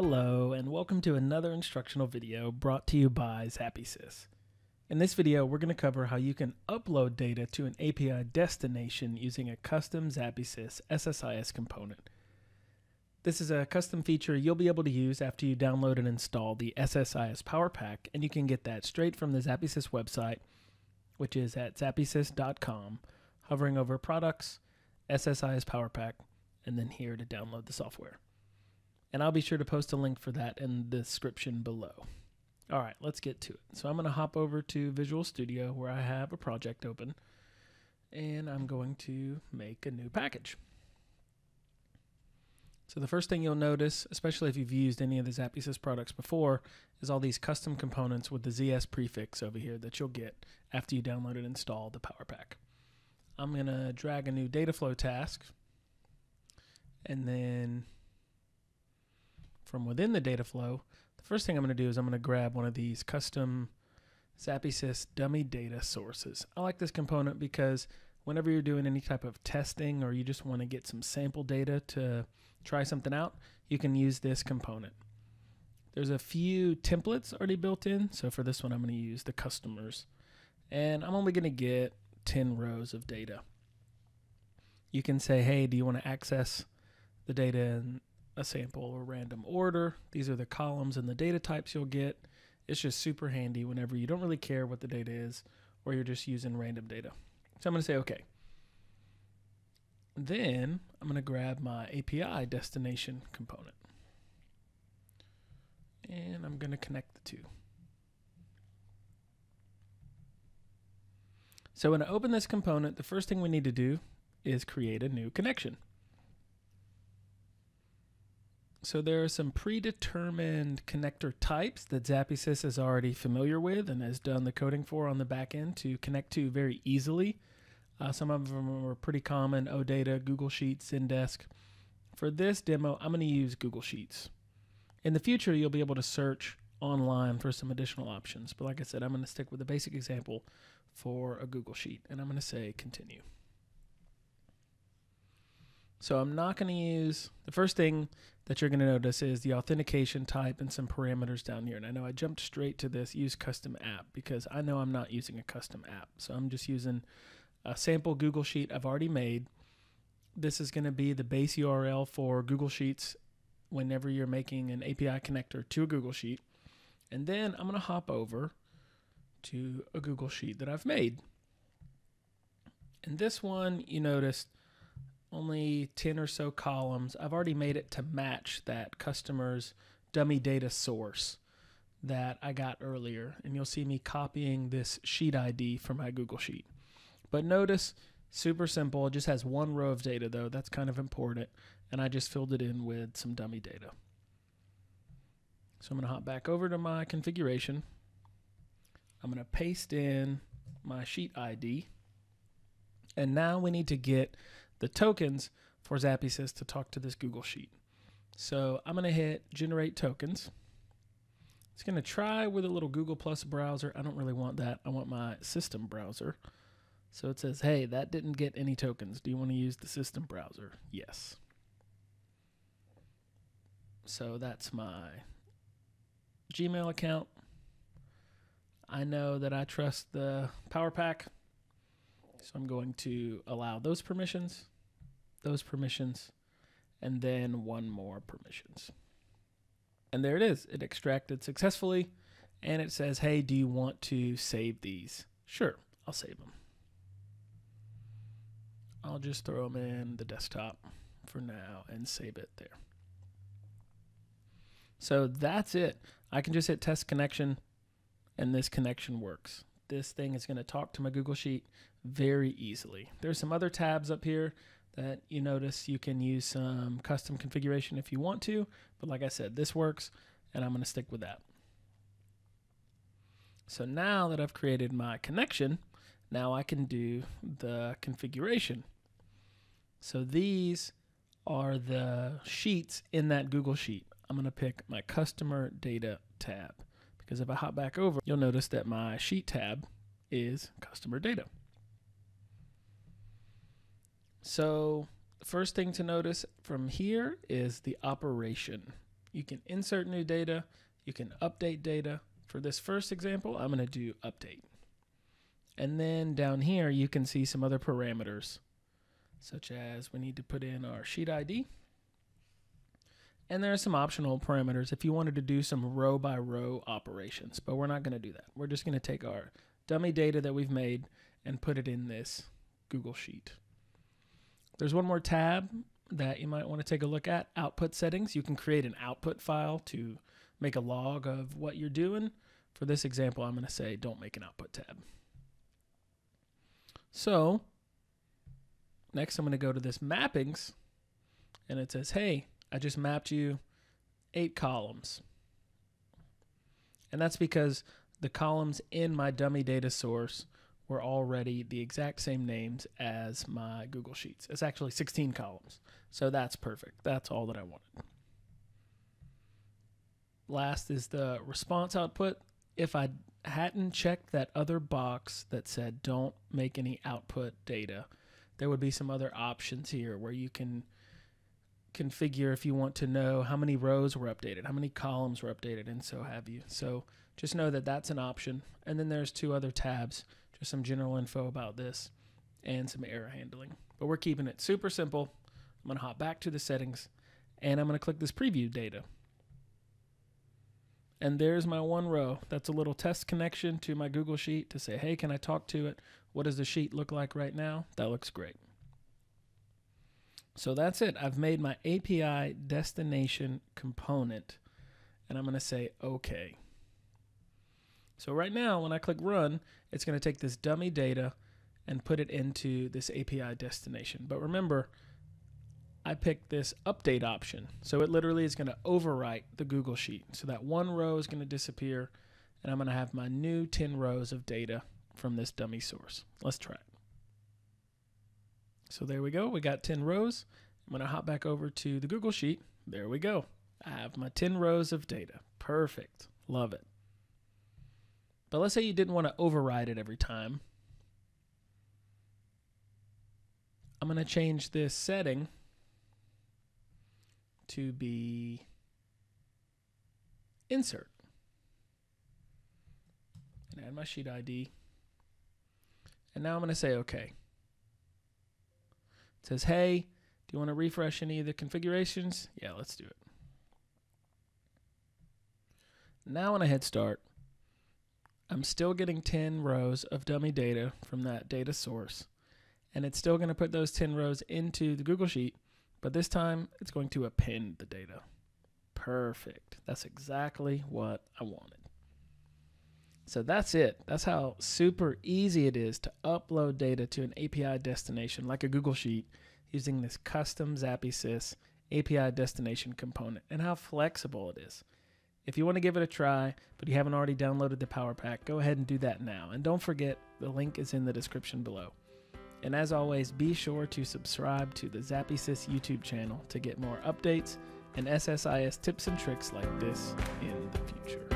Hello, and welcome to another instructional video brought to you by ZappySys. In this video, we're going to cover how you can upload data to an API destination using a custom ZappySys SSIS component. This is a custom feature you'll be able to use after you download and install the SSIS Power Pack, and you can get that straight from the ZappySys website, which is at zappysys.com, hovering over Products, SSIS Power Pack, and then here to download the software. And I'll be sure to post a link for that in the description below. All right, let's get to it. So I'm going to hop over to Visual Studio where I have a project open, and I'm going to make a new package. So the first thing you'll notice, especially if you've used any of the ZappySys products before, is all these custom components with the ZS prefix over here that you'll get after you download and install the Power Pack. I'm going to drag a new data flow task, and then from within the data flow, the first thing I'm going to do is I'm going to grab one of these custom ZappySys dummy data sources. I like this component because whenever you're doing any type of testing or you just want to get some sample data to try something out, you can use this component. There's a few templates already built in, so for this one I'm going to use the customers. And I'm only going to get 10 rows of data. You can say, hey, do you want to access the data in a sample or random order? These are the columns and the data types you'll get. It's just super handy whenever you don't really care what the data is or you're just using random data. So I'm going to say OK. Then I'm going to grab my API destination component. And I'm going to connect the two. So when I open this component, the first thing we need to do is create a new connection. So there are some predetermined connector types that ZappySys is already familiar with and has done the coding for on the back end to connect to very easily. Uh, some of them are pretty common, OData, Google Sheets, Zendesk. For this demo, I'm going to use Google Sheets. In the future, you'll be able to search online for some additional options. But like I said, I'm going to stick with the basic example for a Google Sheet. And I'm going to say continue. So I'm not going to use, the first thing that you're going to notice is the authentication type and some parameters down here. And I know I jumped straight to this use custom app because I know I'm not using a custom app. So I'm just using a sample Google Sheet I've already made. This is going to be the base URL for Google Sheets whenever you're making an API connector to a Google Sheet. And then I'm going to hop over to a Google Sheet that I've made. And this one, you notice only 10 or so columns. I've already made it to match that customer's dummy data source that I got earlier. And you'll see me copying this sheet ID from my Google Sheet. But notice, super simple. It just has one row of data though. That's kind of important. And I just filled it in with some dummy data. So I'm going to hop back over to my configuration. I'm going to paste in my sheet ID. And now we need to get the tokens for ZappySys to talk to this Google Sheet. So I'm going to hit generate tokens. It's going to try with a little Google Plus browser. I don't really want that. I want my system browser. So it says, hey, that didn't get any tokens. Do you want to use the system browser? Yes. So that's my Gmail account. I know that I trust the Power Pack. So I'm going to allow those permissions, those permissions, and then one more permissions. And there it is. It extracted successfully. And it says, hey, do you want to save these? Sure, I'll save them. I'll just throw them in the desktop for now and save it there. So that's it. I can just hit test connection and this connection works. This thing is going to talk to my Google Sheet very easily. There's some other tabs up here that you notice you can use some custom configuration if you want to, but like I said, this works and I'm going to stick with that. So now that I've created my connection, now I can do the configuration. So these are the sheets in that Google Sheet. I'm going to pick my customer data tab because if I hop back over, you'll notice that my sheet tab is customer data. So the first thing to notice from here is the operation. You can insert new data, you can update data. For this first example, I'm going to do update. And then down here, you can see some other parameters, such as we need to put in our sheet ID. And there are some optional parameters if you wanted to do some row by row operations, but we're not going to do that. We're just going to take our dummy data that we've made and put it in this Google Sheet. There's one more tab that you might want to take a look at, output settings. You can create an output file to make a log of what you're doing. For this example, I'm going to say don't make an output tab. So next I'm going to go to this mappings and it says, hey, I just mapped you eight columns. And that's because the columns in my dummy data source were already the exact same names as my Google Sheets. It's actually 16 columns. So that's perfect. That's all that I wanted. Last is the response output. If I hadn't checked that other box that said don't make any output data, there would be some other options here where you can configure if you want to know how many rows were updated, how many columns were updated, and so have you. So just know that that's an option. And then there's two other tabs, just some general info about this and some error handling. But we're keeping it super simple. I'm going to hop back to the settings and I'm going to click this preview data. And there's my one row. That's a little test connection to my Google Sheet to say, hey, can I talk to it? What does the sheet look like right now? That looks great. So that's it. I've made my API destination component and I'm going to say OK. So right now, when I click run, it's going to take this dummy data and put it into this API destination. But remember, I picked this update option. So it literally is going to overwrite the Google Sheet. So that one row is going to disappear, and I'm going to have my new 10 rows of data from this dummy source. Let's try it. So there we go. We got 10 rows. I'm going to hop back over to the Google Sheet. There we go. I have my 10 rows of data. Perfect. Love it. But let's say you didn't want to override it every time. I'm going to change this setting to be insert. And add my sheet ID. And now I'm going to say OK. It says, hey, do you want to refresh any of the configurations? Yeah, let's do it. Now when I hit start, I'm still getting 10 rows of dummy data from that data source. And it's still going to put those 10 rows into the Google Sheet but this time it's going to append the data. Perfect. That's exactly what I wanted. So that's it. That's how super easy it is to upload data to an API destination like a Google Sheet using this custom ZappySys API destination component and how flexible it is. If you want to give it a try, but you haven't already downloaded the Power Pack, go ahead and do that now. And don't forget, the link is in the description below. And as always, be sure to subscribe to the ZappySys YouTube channel to get more updates and SSIS tips and tricks like this in the future.